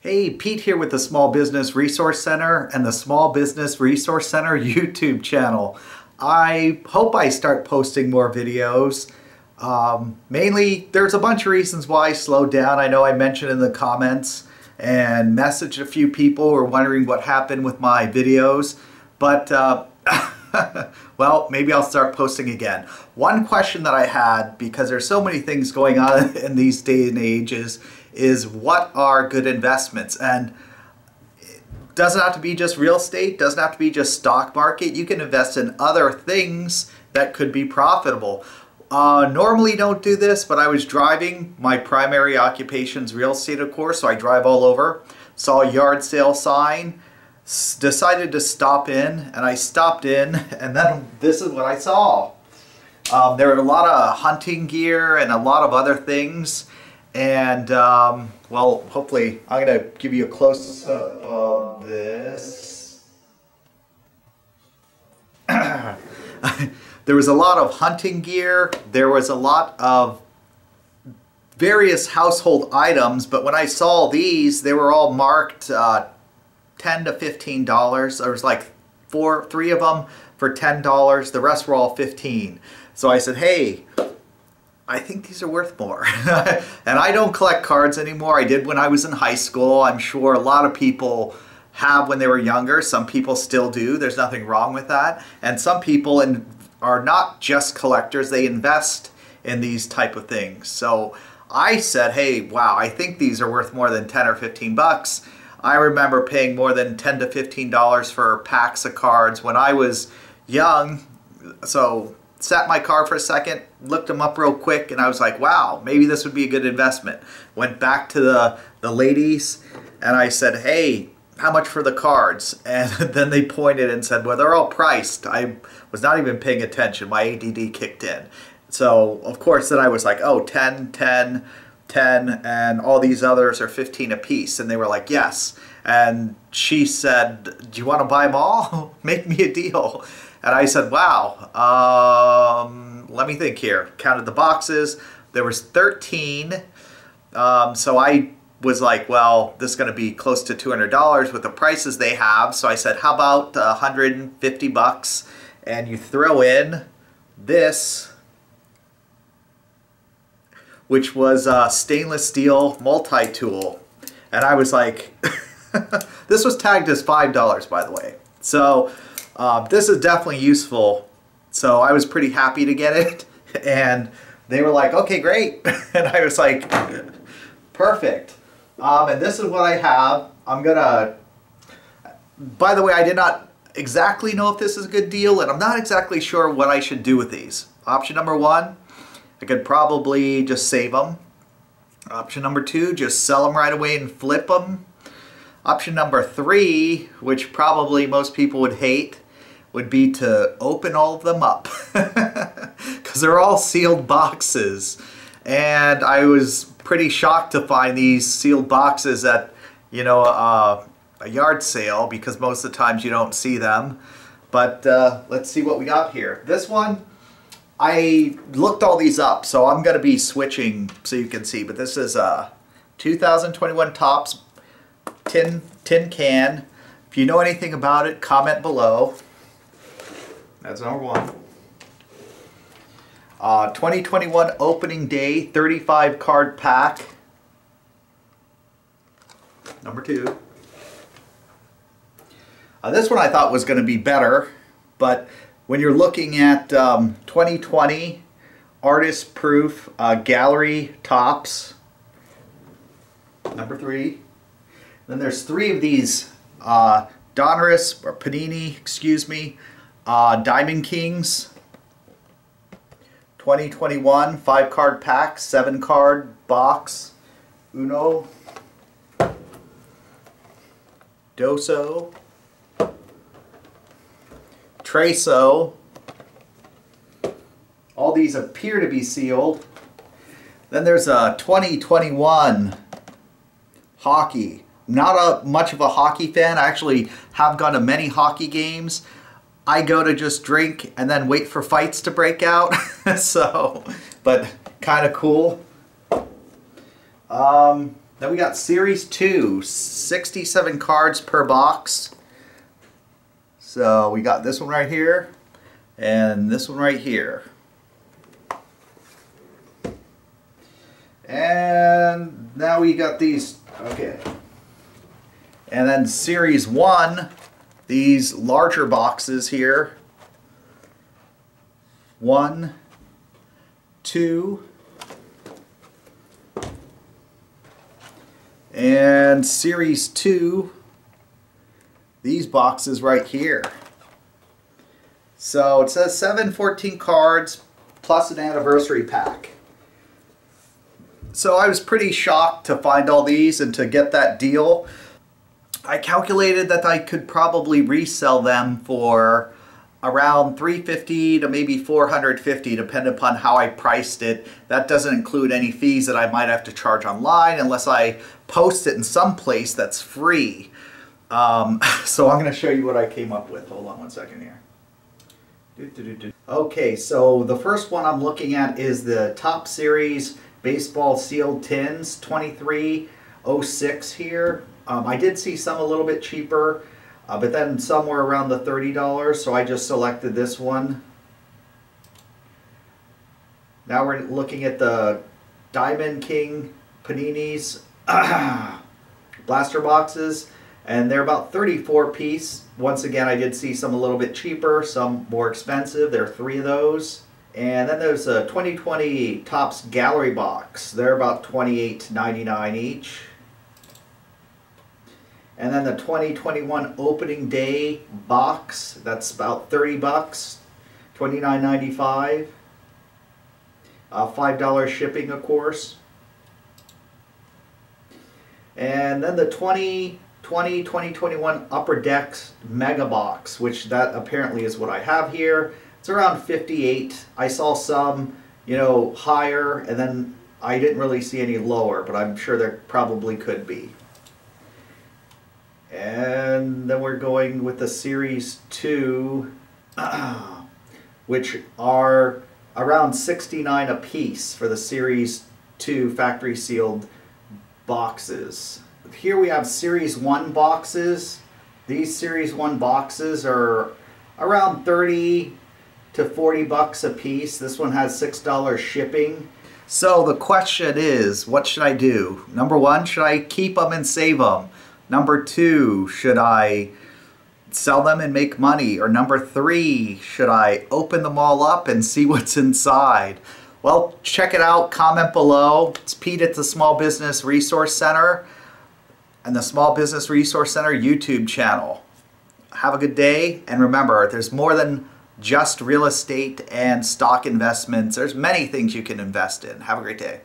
Hey, Pete here with the Small Business Resource Center and the Small Business Resource Center YouTube channel. I hope I start posting more videos. Um, mainly, there's a bunch of reasons why I slowed down. I know I mentioned in the comments and messaged a few people who are wondering what happened with my videos. But, uh, well, maybe I'll start posting again. One question that I had, because there's so many things going on in these day and ages, is what are good investments? And it doesn't have to be just real estate, doesn't have to be just stock market. You can invest in other things that could be profitable. Uh, normally don't do this, but I was driving. My primary occupation's real estate, of course, so I drive all over. Saw a yard sale sign, decided to stop in, and I stopped in, and then this is what I saw. Um, there were a lot of hunting gear and a lot of other things. And, um, well, hopefully, I'm going to give you a close-up of this. there was a lot of hunting gear. There was a lot of various household items, but when I saw these, they were all marked uh, 10 to $15. There was like four, three of them for $10. The rest were all 15. So I said, hey, I think these are worth more. and I don't collect cards anymore. I did when I was in high school. I'm sure a lot of people have when they were younger. Some people still do. There's nothing wrong with that. And some people in are not just collectors, they invest in these type of things. So I said, hey, wow, I think these are worth more than 10 or 15 bucks. I remember paying more than 10 to 15 dollars for packs of cards when I was young. So sat my car for a second, looked them up real quick, and I was like, wow, maybe this would be a good investment. Went back to the, the ladies and I said, hey, how much for the cards? And then they pointed and said, well, they're all priced. I was not even paying attention. My ADD kicked in. So, of course, then I was like, oh, 10, 10, 10, and all these others are 15 a piece. And they were like, yes. And she said, do you want to buy them all? Make me a deal. And I said, wow, um, let me think here. Counted the boxes. There was 13. Um, so I was like, well, this is going to be close to $200 with the prices they have. So I said, how about 150 bucks? And you throw in this, which was a stainless steel multi-tool. And I was like, this was tagged as $5, by the way. So uh, this is definitely useful. So I was pretty happy to get it. And they were like, okay, great. and I was like, perfect. Um, and this is what I have. I'm gonna, by the way, I did not exactly know if this is a good deal and I'm not exactly sure what I should do with these. Option number one, I could probably just save them. Option number two, just sell them right away and flip them. Option number three, which probably most people would hate, would be to open all of them up because they're all sealed boxes. And I was pretty shocked to find these sealed boxes at, you know, uh, a yard sale because most of the times you don't see them. But uh, let's see what we got here. This one, I looked all these up, so I'm going to be switching so you can see. But this is a 2021 Topps tin, tin can. If you know anything about it, comment below. That's number one. Uh, 2021 opening day 35 card pack. Number two. Uh, this one I thought was going to be better, but when you're looking at um, 2020 artist proof uh, gallery Topps, number three. Then there's three of these uh, Donruss or Panini, excuse me, uh, Diamond Kings 2021 five card pack, seven card box, Uno, Doso, Treso. All these appear to be sealed. Then there's a 2021 hockey. Not a much of a hockey fan. I actually have gone to many hockey games. I go to just drink and then wait for fights to break out. so, but kind of cool. Um, Then we got Series 2, 67 cards per box. So we got this one right here and this one right here. And now we got these, okay. And then Series 1, these larger boxes here. One, two, and Series 2, these boxes right here. So it says 714 cards plus an anniversary pack. So I was pretty shocked to find all these and to get that deal. I calculated that I could probably resell them for around 350 to maybe 450 depending upon how I priced it. That doesn't include any fees that I might have to charge online unless I post it in some place that's free. Um, so I'm going to show you what I came up with. Hold on one second here. Okay, so the first one I'm looking at is the Topps Series Baseball Sealed Tins 2306 here. Um, I did see some a little bit cheaper, uh, but then somewhere around the $30, so I just selected this one. Now we're looking at the Diamond King Paninis blaster boxes, and they're about 34 piece. Once again, I did see some a little bit cheaper, some more expensive. There are three of those. And then there's a 2020 Topps Gallery Box. They're about $28.99 each. And then the 2021 opening day box, that's about 30 bucks, 29.95. Uh, $5 shipping, of course. And then the 2020 2021 Upper Decks Mega Box, which that apparently is what I have here. It's around 58. I saw some, you know, higher, and then I didn't really see any lower, but I'm sure there probably could be. And then we're going with the Series 2, which are around 69 a piece for the Series 2 factory sealed boxes. Here we have Series 1 boxes. These Series 1 boxes are around 30 to 40 bucks a piece. This one has $6 shipping. So the question is, what should I do? Number one, should I keep them and save them? Number two, should I sell them and make money? Or number three, should I open them all up and see what's inside? Well, check it out, comment below. It's Pete at the Small Business Resource Center and the Small Business Resource Center YouTube channel. Have a good day, and remember, there's more than just real estate and stock investments. There's many things you can invest in. Have a great day.